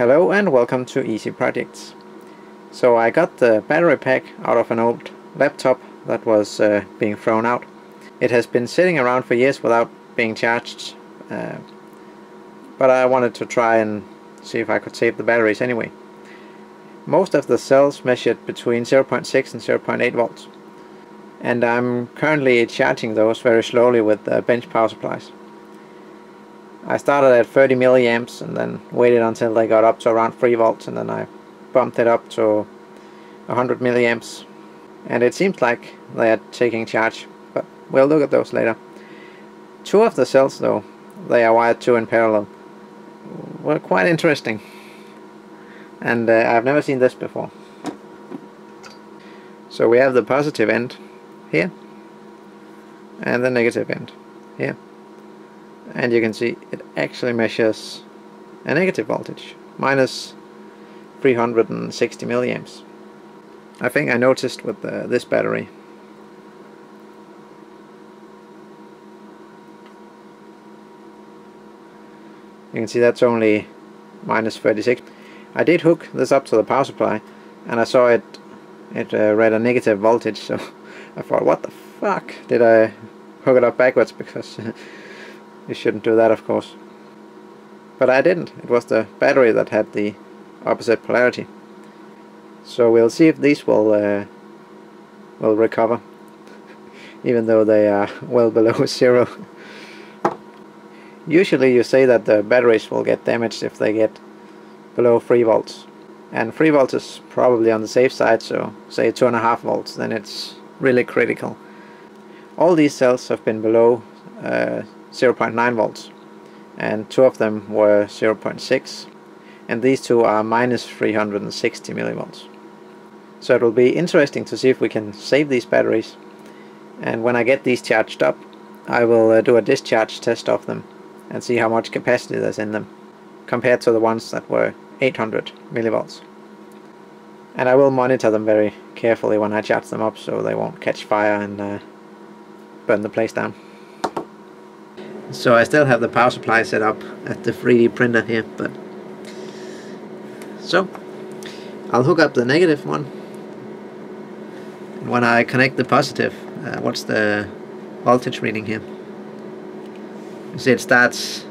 Hello and welcome to Ec-Projects. So I got the battery pack out of an old laptop that was uh, being thrown out. It has been sitting around for years without being charged, uh, but I wanted to try and see if I could save the batteries anyway. Most of the cells measured between 0.6 and 0.8 volts and I'm currently charging those very slowly with uh, bench power supplies. I started at 30 milliamps and then waited until they got up to around 3 volts and then I bumped it up to 100 milliamps and it seems like they are taking charge but we'll look at those later. Two of the cells though, they are wired two in parallel, were quite interesting and uh, I've never seen this before. So we have the positive end here and the negative end here and you can see it actually measures a negative voltage minus 360 milliamps I think I noticed with the, this battery you can see that's only minus 36 I did hook this up to the power supply and I saw it it uh, read a negative voltage so I thought, what the fuck? Did I hook it up backwards? Because you shouldn't do that, of course. But I didn't. It was the battery that had the opposite polarity. So we'll see if these will uh, will recover, even though they are well below zero. Usually you say that the batteries will get damaged if they get below 3 volts. And 3 volts is probably on the safe side, so say 2.5 volts, then it's really critical. All these cells have been below uh, 0.9 volts and two of them were 0.6 and these two are minus 360 millivolts. So it will be interesting to see if we can save these batteries and when I get these charged up I will uh, do a discharge test of them and see how much capacity there's in them compared to the ones that were 800 millivolts and I will monitor them very carefully when I charge them up so they won't catch fire and uh, burn the place down. So I still have the power supply set up at the 3D printer here, but so I'll hook up the negative one. And when I connect the positive, uh, what's the voltage reading here? You see it starts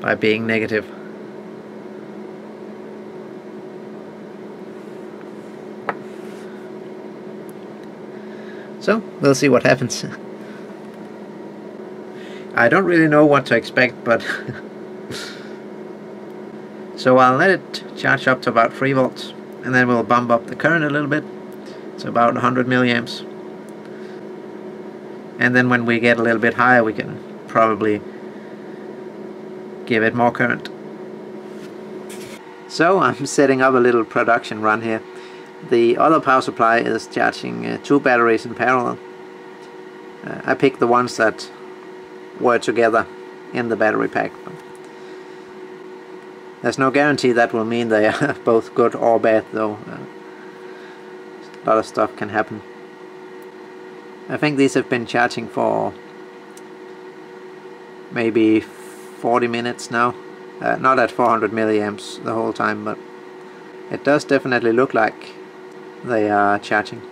by being negative So, we'll see what happens. I don't really know what to expect, but... so I'll let it charge up to about 3 volts, and then we'll bump up the current a little bit. It's about 100 milliamps. And then when we get a little bit higher, we can probably give it more current. So I'm setting up a little production run here. The other power supply is charging uh, two batteries in parallel. Uh, I picked the ones that were together in the battery pack. There's no guarantee that will mean they are both good or bad though. Uh, a lot of stuff can happen. I think these have been charging for maybe 40 minutes now. Uh, not at 400 milliamps the whole time, but it does definitely look like they are charging.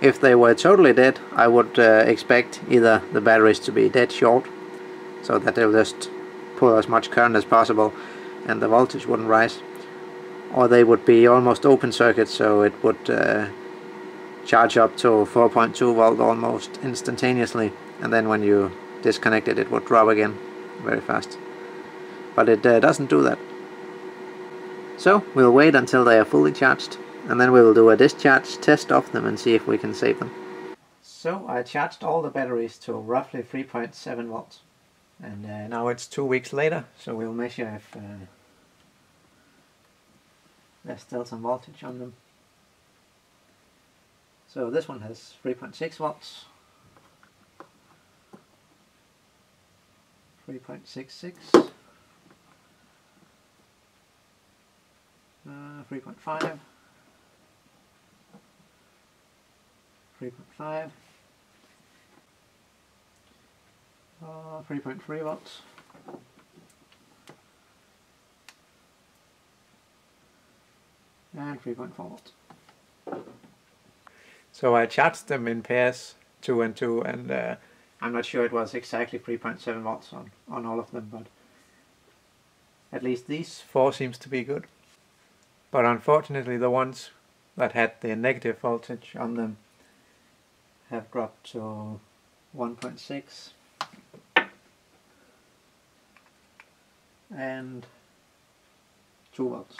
If they were totally dead, I would uh, expect either the batteries to be dead short, so that they'll just pull as much current as possible and the voltage wouldn't rise, or they would be almost open circuit, so it would uh, charge up to 4.2 volt almost instantaneously, and then when you disconnect it, it would drop again very fast. But it uh, doesn't do that. So we'll wait until they are fully charged and then we will do a discharge test of them and see if we can save them. So I charged all the batteries to roughly 3.7 volts and uh, now it's two weeks later so we'll measure if uh, there's still some voltage on them. So this one has 3.6 volts 3.66 uh, 3.5 3.5, uh, 3.3 watts, and 3.4 volts. So I charged them in pairs, two and two, and uh, I'm not sure it was exactly 3.7 watts on, on all of them, but at least these four seems to be good. But unfortunately the ones that had the negative voltage on them have dropped to 1.6 and 2 volts.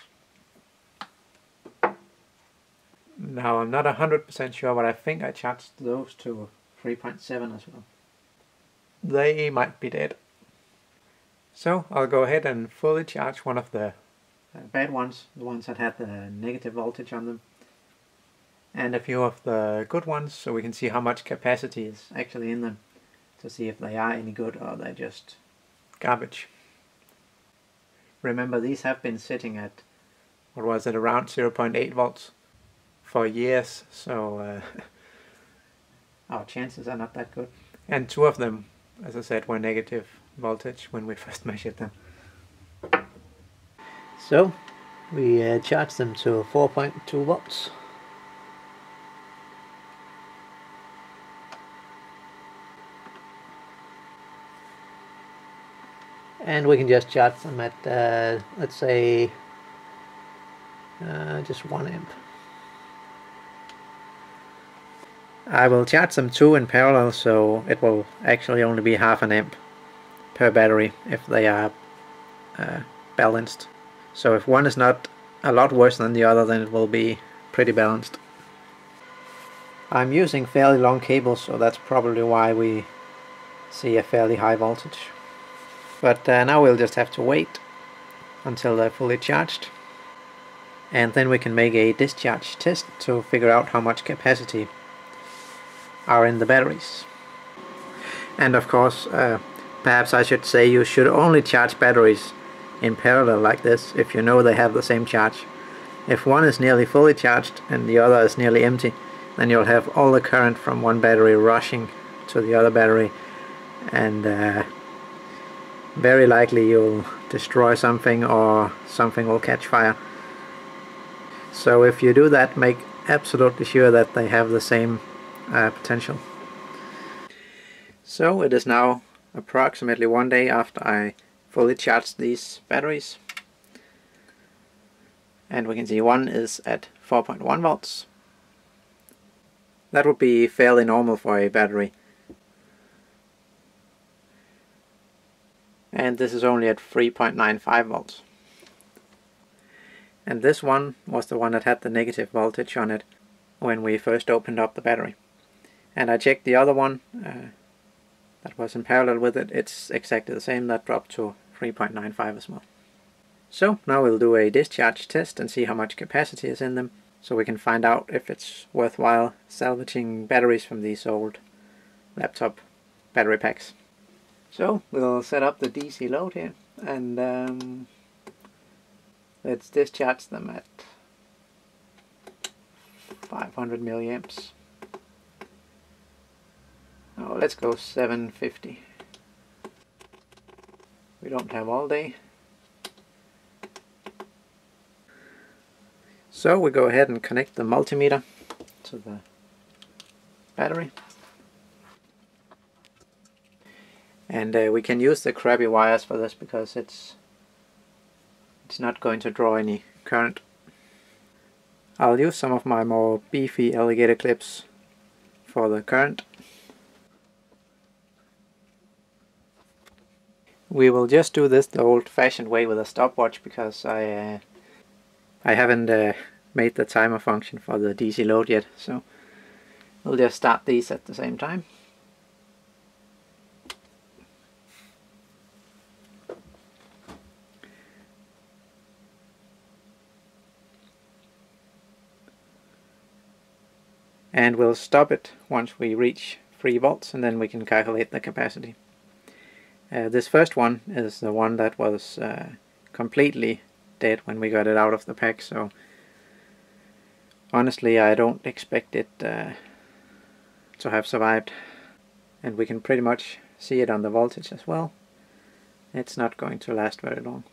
Now I'm not 100% sure but I think I charged those to 3.7 as well. They might be dead. So I'll go ahead and fully charge one of the uh, bad ones, the ones that had the negative voltage on them and a few of the good ones so we can see how much capacity is actually in them to see if they are any good or they're just garbage. Remember these have been sitting at what was it around 0.8 volts for years so uh, our chances are not that good and two of them as I said were negative voltage when we first measured them. So we uh, charged them to 4.2 volts and we can just charge them at uh, let's say uh, just one amp. I will charge them two in parallel so it will actually only be half an amp per battery if they are uh, balanced. So if one is not a lot worse than the other then it will be pretty balanced. I'm using fairly long cables so that's probably why we see a fairly high voltage but uh, now we'll just have to wait until they're fully charged. And then we can make a discharge test to figure out how much capacity are in the batteries. And of course, uh, perhaps I should say you should only charge batteries in parallel like this if you know they have the same charge. If one is nearly fully charged and the other is nearly empty, then you'll have all the current from one battery rushing to the other battery and uh, very likely you'll destroy something or something will catch fire. So if you do that, make absolutely sure that they have the same uh, potential. So it is now approximately one day after I fully charged these batteries. And we can see one is at 4.1 volts. That would be fairly normal for a battery. And this is only at 3.95 volts. And this one was the one that had the negative voltage on it when we first opened up the battery. And I checked the other one uh, that was in parallel with it, it's exactly the same, that dropped to 3.95 as well. So now we'll do a discharge test and see how much capacity is in them so we can find out if it's worthwhile salvaging batteries from these old laptop battery packs. So we'll set up the DC load here and um, let's discharge them at 500 milliamps. Oh, let's go 750. We don't have all day. So we go ahead and connect the multimeter to the battery. And uh, we can use the crappy wires for this because it's it's not going to draw any current. I'll use some of my more beefy alligator clips for the current. We will just do this the old-fashioned way with a stopwatch because I uh, I haven't uh, made the timer function for the DC load yet so we'll just start these at the same time. And we'll stop it once we reach 3 volts and then we can calculate the capacity. Uh, this first one is the one that was uh, completely dead when we got it out of the pack so honestly I don't expect it uh, to have survived and we can pretty much see it on the voltage as well. It's not going to last very long.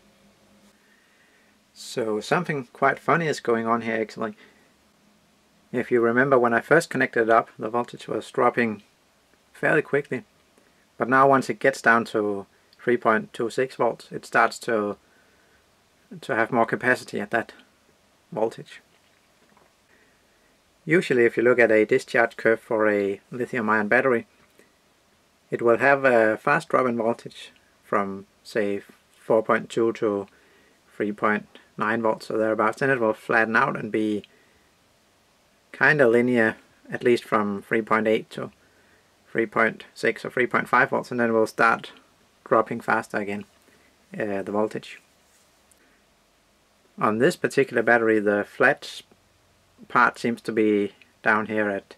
So something quite funny is going on here actually. If you remember when I first connected it up, the voltage was dropping fairly quickly. But now once it gets down to 3.26 volts, it starts to to have more capacity at that voltage. Usually if you look at a discharge curve for a lithium ion battery, it will have a fast drop in voltage from say 4.2 to 3.9 volts or thereabouts, and it will flatten out and be kind of linear at least from 3.8 to 3.6 or 3.5 volts and then we'll start dropping faster again uh, the voltage. On this particular battery the flat part seems to be down here at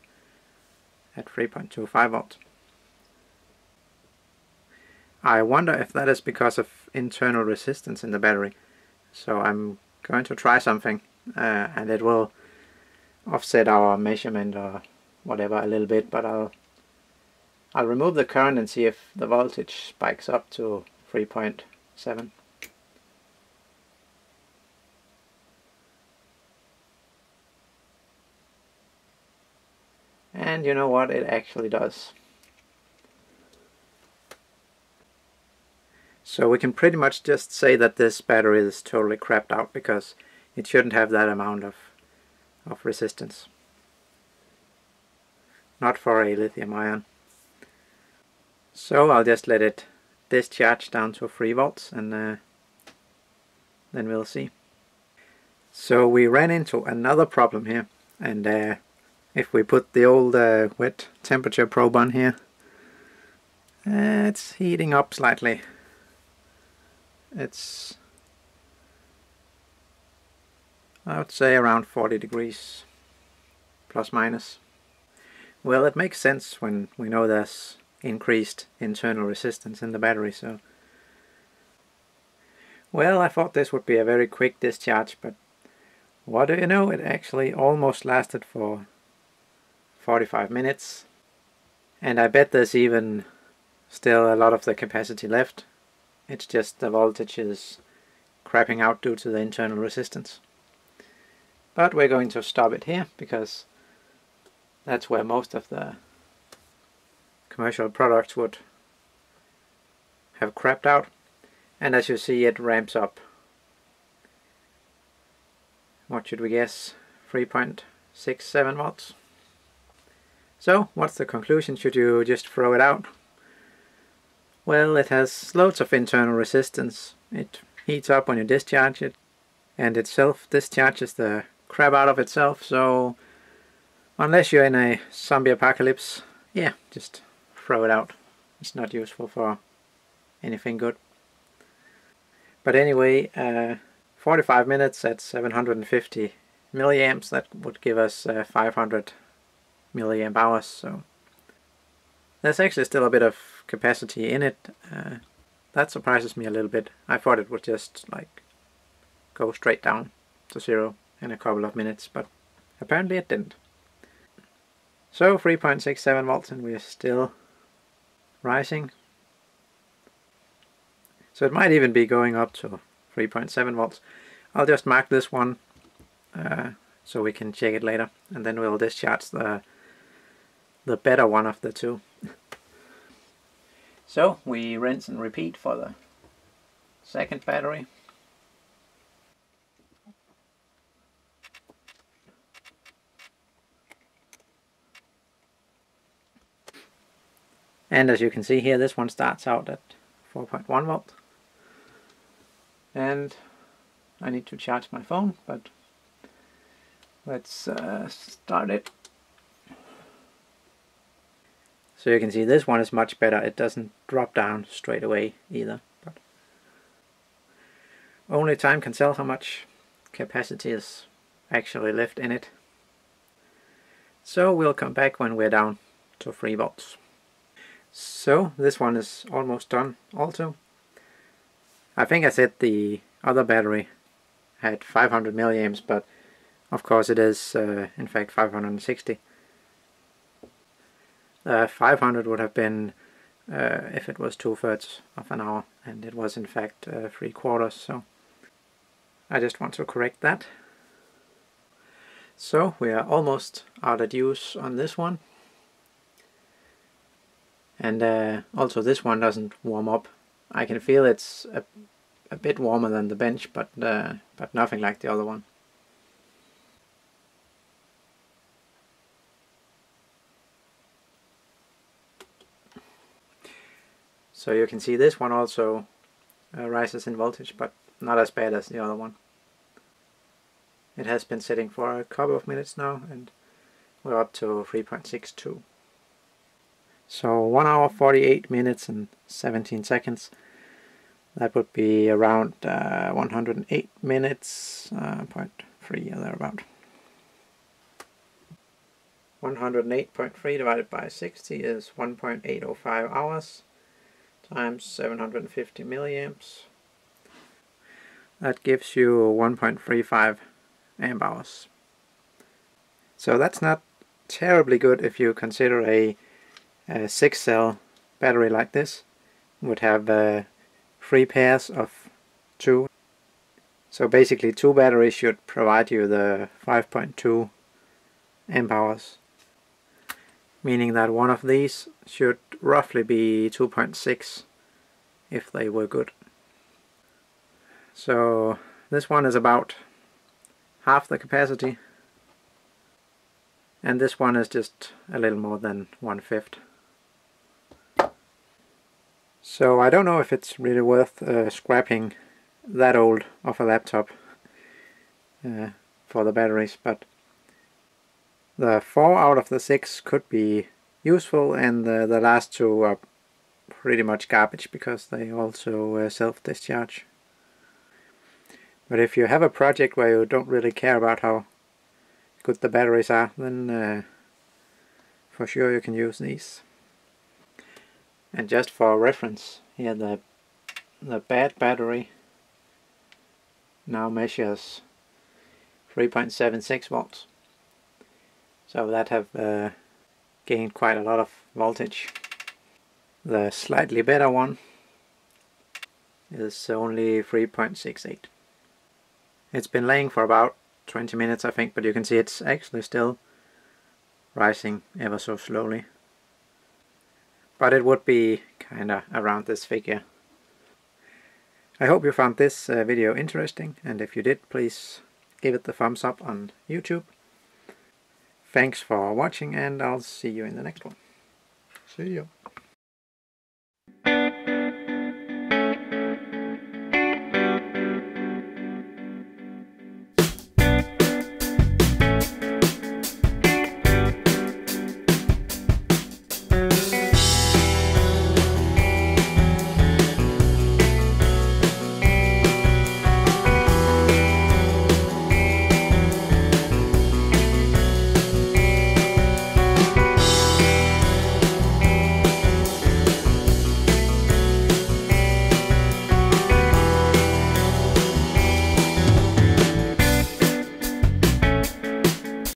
at 3.25 volts. I wonder if that is because of internal resistance in the battery. So I'm going to try something uh, and it will offset our measurement or whatever a little bit but I'll I'll remove the current and see if the voltage spikes up to 3.7 and you know what? It actually does. So we can pretty much just say that this battery is totally crapped out because it shouldn't have that amount of, of resistance. Not for a lithium ion. So I'll just let it discharge down to 3 volts and uh, then we'll see. So we ran into another problem here and uh, if we put the old uh, wet temperature probe on here uh, it's heating up slightly it's I would say around 40 degrees plus minus. Well it makes sense when we know there's increased internal resistance in the battery so well I thought this would be a very quick discharge but what do you know it actually almost lasted for 45 minutes and I bet there's even still a lot of the capacity left it's just the voltage is crapping out due to the internal resistance. But we're going to stop it here because that's where most of the commercial products would have crapped out. And as you see it ramps up. What should we guess? 3.67 watts. So, what's the conclusion? Should you just throw it out? Well, it has loads of internal resistance. It heats up when you discharge it, and it self-discharges the crap out of itself, so unless you're in a zombie apocalypse, yeah, just throw it out. It's not useful for anything good. But anyway, uh, 45 minutes at 750 milliamps, that would give us uh, 500 milliamp hours, so there's actually still a bit of capacity in it. Uh, that surprises me a little bit. I thought it would just like go straight down to zero in a couple of minutes, but apparently it didn't. So 3.67 volts and we're still rising. So it might even be going up to 3.7 volts. I'll just mark this one uh, so we can check it later and then we'll discharge the the better one of the two. So we rinse and repeat for the second battery. And as you can see here, this one starts out at 4.1 volt. And I need to charge my phone, but let's uh, start it. So you can see this one is much better. It doesn't drop down straight away either. But only time can tell how much capacity is actually left in it. So we'll come back when we're down to 3 volts. So this one is almost done also. I think I said the other battery had 500 milliamps, but of course it is uh, in fact 560 uh, 500 would have been uh, if it was two thirds of an hour and it was in fact uh, three quarters so I just want to correct that. So we are almost out of use on this one. And uh, also this one doesn't warm up. I can feel it's a, a bit warmer than the bench, but uh, but nothing like the other one. So you can see this one also uh, rises in voltage, but not as bad as the other one. It has been sitting for a couple of minutes now, and we're up to 3.62. So 1 hour 48 minutes and 17 seconds. That would be around uh, 108 minutes, uh, point three or thereabout. 108.3 divided by 60 is 1.805 hours times 750 milliamps. That gives you 1.35 amp hours. So that's not terribly good if you consider a, a 6 cell battery like this would have uh, three pairs of two. So basically two batteries should provide you the 5.2 amp hours meaning that one of these should roughly be 2.6 if they were good. So this one is about half the capacity and this one is just a little more than one-fifth. So I don't know if it's really worth uh, scrapping that old of a laptop uh, for the batteries, but the four out of the six could be useful and the, the last two are pretty much garbage because they also uh, self-discharge. But if you have a project where you don't really care about how good the batteries are, then uh, for sure you can use these. And just for reference, here the the bad battery now measures 3.76 volts. So that have uh, gained quite a lot of voltage. The slightly better one is only 3.68. It's been laying for about 20 minutes I think, but you can see it's actually still rising ever so slowly. But it would be kinda around this figure. I hope you found this uh, video interesting, and if you did, please give it the thumbs up on YouTube. Thanks for watching and I'll see you in the next one. See you.